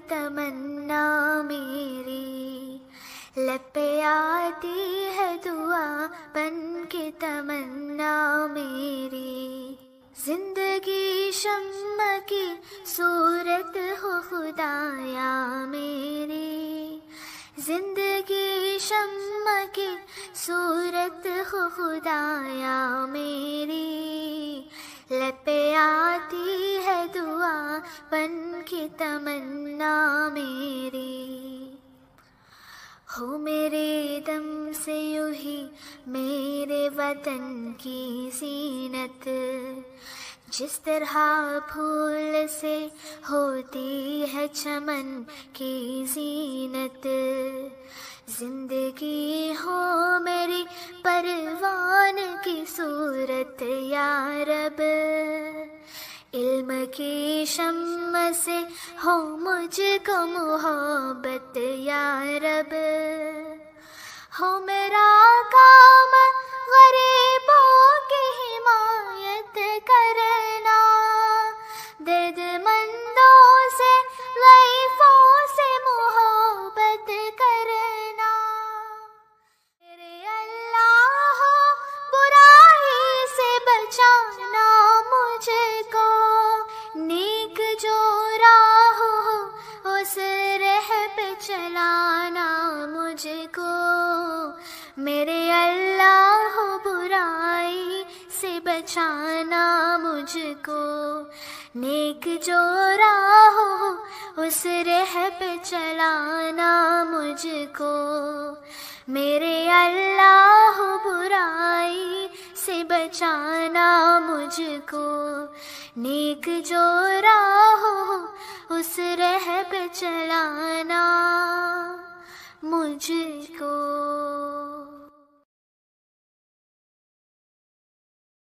तमन्ना मेरी। लब पे आती है दुआ बन के तमन्ना मेरी। ज़िंदगी शम्म की सूरत हो खुदाया मेरी। ज़िंदगी शम्म की सूरत हो खुदाया मेरी। लपे बन की तमन्ना मेरी। हो मेरे दम से यूँ ही मेरे वतन की जीनत। जिस तरह फूल से होती है चमन की जीनत। ज़िंदगी हो मेरी परवान की सूरत, या रब। इल्म की शम से हो मुझको मोहब्बत या रब। हो मेरा काम चलाना मुझको। मेरे अल्लाह हो बुराई से बचाना मुझको। नेक जो राह उस राह पे चलाना मुझको। मेरे अल्लाह हो बुराई से बचाना मुझको। नेक जो राह उस राह चलाना मुझको।